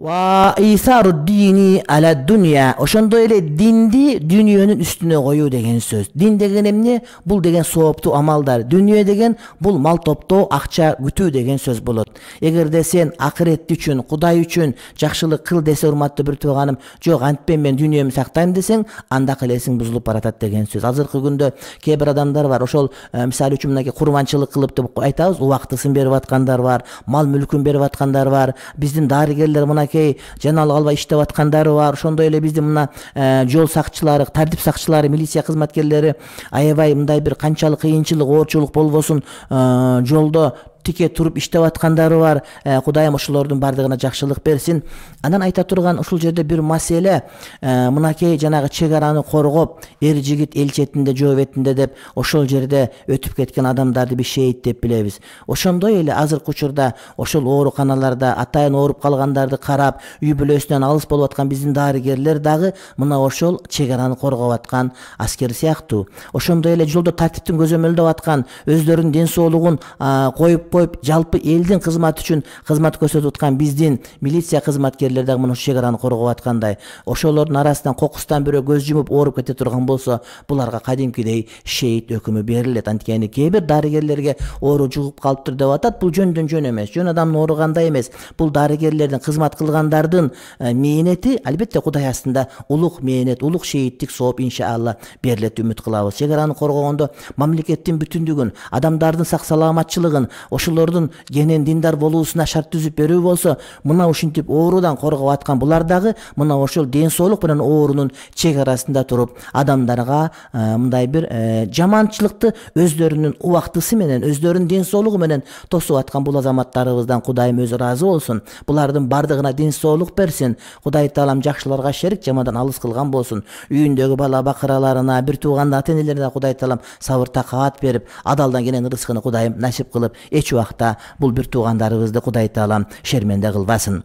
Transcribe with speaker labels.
Speaker 1: ва исару дини аля дуния ошондой эле динди дүйнөнүн үстүнө коюу деген сөз дин деген эмне бул деген сооптуу амалдар дүнүйө деген бул мал топтоо акча күтүү деген сөз болот эгерде сен акырет үчүн кудай үчүн жакшылык кыл десе урматтуу бир тууганым жок антпейм мен дүйнөмдү сактайм десең анда элесиң бузулуп баратат деген сөз азыркы күндө кээ бир адамдар бар ошол мисалы үчүн мынакей курманчылык кылып деп айтабыз убактысын берип аткандар бар мал мүлкүн берип аткандар бар биздин дарыгерлер мына мынакей жаналык албай иштеп аткандары бар ошондой эле биздин мына жол сакчылары тартип сакчылары милиция кызматкерлери аябай мындай бир канчалык кыйынчылык оорчулук болбосун жолдо тике туруп иштеп аткандары бар кудайым ошолордун баардыгына жакшылык берсин анан айта турган ушул жерде бир маселе мынакей жанагы чек араны коргоп эр жигит эл четинде жөө бетинде деп ошол жерде өтүп кеткен адамдарды биз шейит деп билебиз ошондой эле азыркы учурда ошол ооруканаларда атайын ооруп калгандарды карап үй бүлөсүнөн алыс болуп аткан биздин дарыгерлер дагы мына ошол чек араны коргоп аткан аскер сыяктуу ошондой эле жолдо тартиптин көзөмөлдөп аткан өздөрүнүн ден соолугун коюп коюп жалпы элдин кызматы үчүн кызмат көрсөтүп аткан биздин милиция кызматкерлери дагы мына ушул чек араны коргоп аткандай ошолордун арасынан кокустан бирөө көз жумуп ооруп кете турган болсо буларга кадимкидей шейит өкүмү берилет анткени кээ бир дарыгерлерге оору жугуп калыптыр деп атат бул жөндөн жөн эмес жөн адамдын ооругандай эмес бул дарыгерлердин кызмат кылгандардын э, мээнети албетте кудай астында улук мээнет улук шейиттик сооп иншалла берилет үмүт кылабыз чек араны коргогондо мамлекеттин бүтүндүгүн адамдардын сак саламатчылыгын ошолордун кенен диндар болуусуна шарт түзүп берүү болсо мына ушинтип оорудан коргоп аткан булар дагы мына ошол ден соолук менен оорунун чек арасында туруп адамдарга э, мындай бир э, жаманчылыкты өздөрүнүн убактысы менен өздөрүнүн ден соолугу менен тосуп аткан бул азаматтарыбыздан кудайым өзү ыраазы болсун. Булардын баардыгына ден соолук берсин. Кудай таалам жакшыларга шерик жамандан алыс кылган болсун. Үйүндөгү бала бакыраларына бир тууган ата энелерине кудай таалам сабыр такаат берип адалдан кенен ырыскыны кудайым насип кылып эч убакта бул бир туугандарыбызды кудай таалам шерменде кылбасын